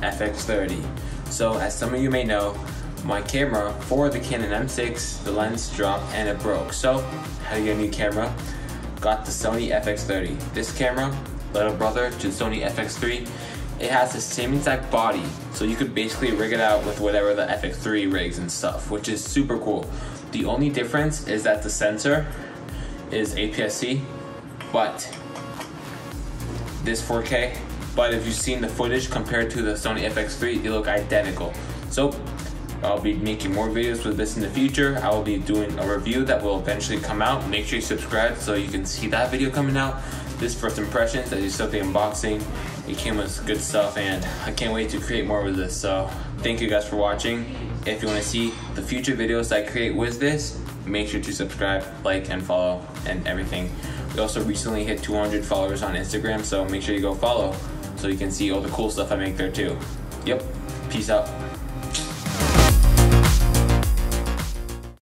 FX30. So as some of you may know, my camera for the Canon M6, the lens dropped and it broke. So how to get a new camera? Got the Sony FX30. This camera, little brother to the Sony FX3, it has the same exact body. So you could basically rig it out with whatever the FX3 rigs and stuff, which is super cool. The only difference is that the sensor is APS-C, but this 4K. But if you've seen the footage compared to the Sony FX3, they look identical. So I'll be making more videos with this in the future. I will be doing a review that will eventually come out. Make sure you subscribe so you can see that video coming out. This first impressions as you start the unboxing. It came with good stuff and I can't wait to create more with this. So thank you guys for watching. If you want to see the future videos I create with this, make sure to subscribe, like, and follow and everything. We also recently hit 200 followers on Instagram, so make sure you go follow so you can see all the cool stuff I make there too. Yep, peace out.